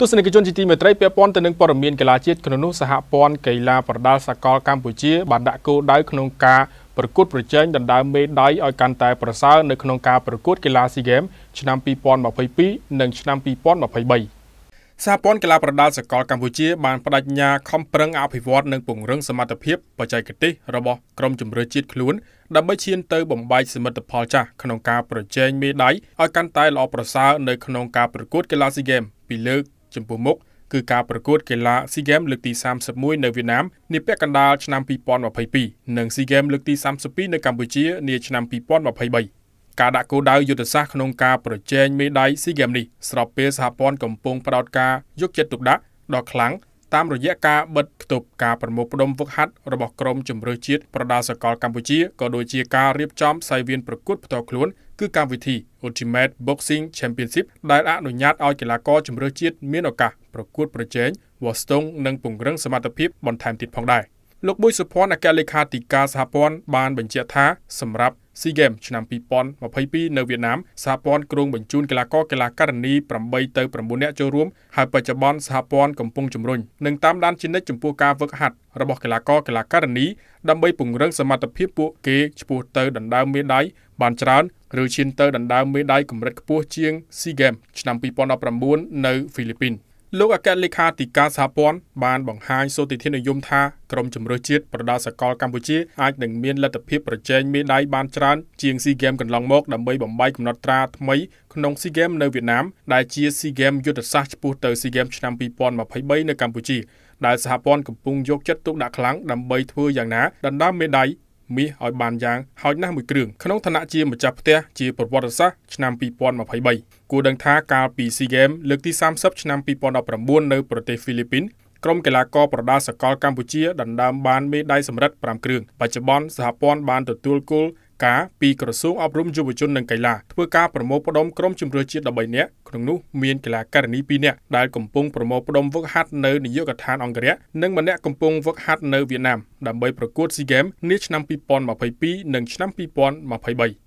ទស្សនិកជនជាទីមេត្រីពាក់ព័ន្ធទៅនឹងព័ត៌មានកីឡាជាតិក្នុងនោះសហព័ន្ធកីឡាប្រដាល់សកលកម្ពុជាបានដាក់គោលដៅក្នុងការប្រកួតប្រជែងដណ្ដើមមេដាយឲ្យកាន់តែប្រសើរនៅក្នុងការប្រកួតកីឡាស៊ីហ្គេមឆ្នាំ2022និងឆ្នាំ2023សហព័ន្ធកីឡាប្រដាល់សកលកម្ពុជាបានបដិញ្ញាខំប្រឹងអភិវឌ្ឍនិងពង្រឹងសមត្ថភាពបច្ចេកទេសរបស់ក្រុមជម្រើសជាតិខ្លួនដើម្បីឈានទៅបំបែកសមិទ្ធផលចាស់ក្នុងការប្រជែងមេដាយឲ្យកាន់តែល្អប្រសើរនៅក្នុងការប្រកួតកីឡាស៊ីហ្គេមពីលើក ចំពោះមុខគឺការប្រកួតកីឡា SEA Games លើកទី31នៅវៀតណាមនាពាក់កណ្ដាលឆ្នាំ2022និង SEA Games លើកទី32នៅកម្ពុជានាឆ្នាំ2023ការដាក់គោលដៅយុទ្ធសាស្ត្រក្នុងការប្រជែងមេដាយ SEA Games នេះស្របពេលសហព័ន្ធកំពុងផ្ដោតការយកចិត្តទុកដាក់ដ៏ខ្លាំង តាមរយៈការបិទគប់ការប្រមូលផ្ដុំវឹកហាត់របស់ក្រុមជម្រើសជាតិប្រដាល់សកលកម្ពុជាក៏ដូចជាការរៀបចំសាយវៀនប្រកួតផ្ទាល់ខ្លួនគឺកម្មវិធី Ultimate Boxing Championship ដែលអនុញ្ញាតឲ្យកីឡាករជម្រើសជាតិមានឱកាសប្រកួតប្រជែងវាស់ស្ទង់និងពង្រឹងសមត្ថភាពបន្ថែមទៀតផងដែរ លោកប៊ុយសុភ័ណ្ឌអគ្គលេខាធិការសហព័ន្ធបានបញ្ជាក់ថាសម្រាប់ SEA Games ឆ្នាំ2022នៅវៀតណាមសហព័ន្ធគ្រោងបញ្ជូនកីឡាករកីឡាការិនី8ទៅ9នាក់ចូលរួមហើយបច្ចុប្បន្នសហព័ន្ធកំពុងជំរុញនិងតាមដានជានិច្ចចំពោះការវឹកហាត់របស់កីឡាករកីឡាការិនីដើម្បីពង្រឹងសមត្ថភាពពួកគេឆ្ពោះទៅដណ្ដើមមេដាយបានច្រើនឬឈានទៅដណ្ដើមមេដាយកម្រិតខ្ពស់ជាង SEA Games ឆ្នាំ2019នៅហ្វីលីពីន លោកអគ្គលេខាធិការសហព័ន្ធបានបង្ហាញសោតិធាននិយមថាក្រុមជម្រើសជាតិប្រដាល់សកលកម្ពុជាអាចនឹងមានលទ្ធភាពប្រជែងមេដាយបានច្រើនជាង SEA Games កន្លងមកដើម្បីបំបីកំណត់ត្រាថ្មីក្នុង SEA Games នៅវៀតណាមដែលជា SEA Games យុទ្ធសាស្ត្រឆ្ពោះទៅ SEA Games ឆ្នាំ2023នៅកម្ពុជាដែលសហព័ន្ធកំពុងយកចិត្តទុកដាក់ខ្លាំងដើម្បីធ្វើយ៉ាងណាដណ្ដើមមេដាយ មាសឲ្យបានយ៉ាងហោចណាស់មួយគ្រឿងក្នុងឋានៈជាម្ចាស់ផ្ទះជាប្រវត្តិសាស្ត្រឆ្នាំ2023គួរដឹងថាកាលពី SEA Games លើកទី30ឆ្នាំ2019នៅប្រទេសហ្វីលីពីនក្រុមកីឡាករប្រដាល់សកលកម្ពុជាដណ្ដើមបានមេដាយសម្រិត5គ្រឿងបច្ចុប្បន្នសហព័ន្ធបានទទួលគោល ការពីក្រសួងអប់រំយុវជននិងកីឡាធ្វើការប្រមូលផ្ដុំក្រុមជម្រើសជាតិ13នាក់ក្នុងនោះមានកីឡាការិនី2នាក់ដែលកំពុងប្រមូលផ្ដុំវឹកហាត់នៅនាយកដ្ឋានអង្គរៈនិងម្នាក់កំពុងវឹកហាត់នៅវៀតណាមដើម្បីប្រកួត SEA Games នាឆ្នាំ2022និងឆ្នាំ2023